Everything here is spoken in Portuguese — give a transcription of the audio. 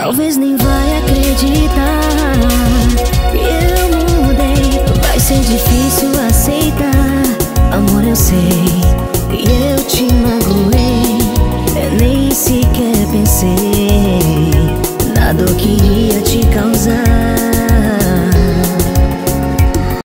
Talvez nem vai acreditar que eu mudei. Vai ser difícil aceitar. Amor, eu sei E eu te magoei. Eu nem sequer pensei na dor que ia